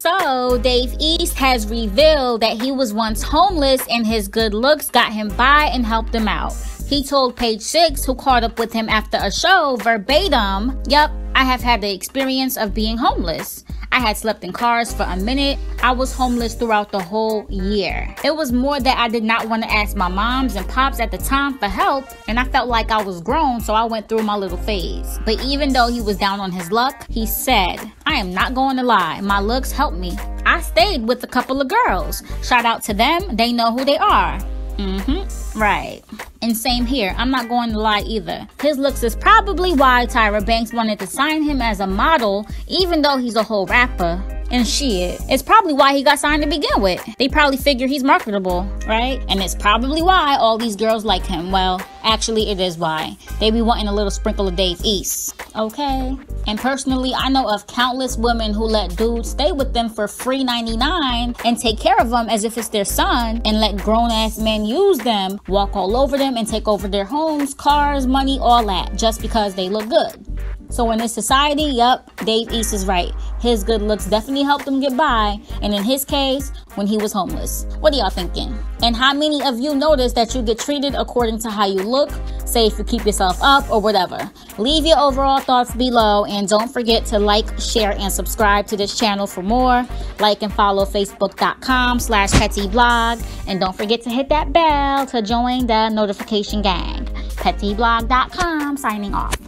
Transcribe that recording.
So, Dave East has revealed that he was once homeless and his good looks got him by and helped him out. He told Page Six, who caught up with him after a show, verbatim, Yep, I have had the experience of being homeless. I had slept in cars for a minute. I was homeless throughout the whole year. It was more that I did not want to ask my moms and pops at the time for help, and I felt like I was grown, so I went through my little phase. But even though he was down on his luck, he said, I am not going to lie, my looks helped me. I stayed with a couple of girls. Shout out to them, they know who they are. Mm-hmm. Right. And same here. I'm not going to lie either. His looks is probably why Tyra Banks wanted to sign him as a model, even though he's a whole rapper. And shit, it's probably why he got signed to begin with. They probably figure he's marketable, right? And it's probably why all these girls like him. Well, actually, it is why. They be wanting a little sprinkle of Dave East, okay? And personally, I know of countless women who let dudes stay with them for free 99 and take care of them as if it's their son and let grown ass men use them, walk all over them, and take over their homes, cars, money, all that, just because they look good. So in this society, yup, Dave East is right. His good looks definitely helped him get by, and in his case, when he was homeless. What are y'all thinking? And how many of you notice that you get treated according to how you look, say if you keep yourself up or whatever? Leave your overall thoughts below and don't forget to like, share, and subscribe to this channel for more. Like and follow facebook.com slash petteablog. And don't forget to hit that bell to join the notification gang. petteablog.com signing off.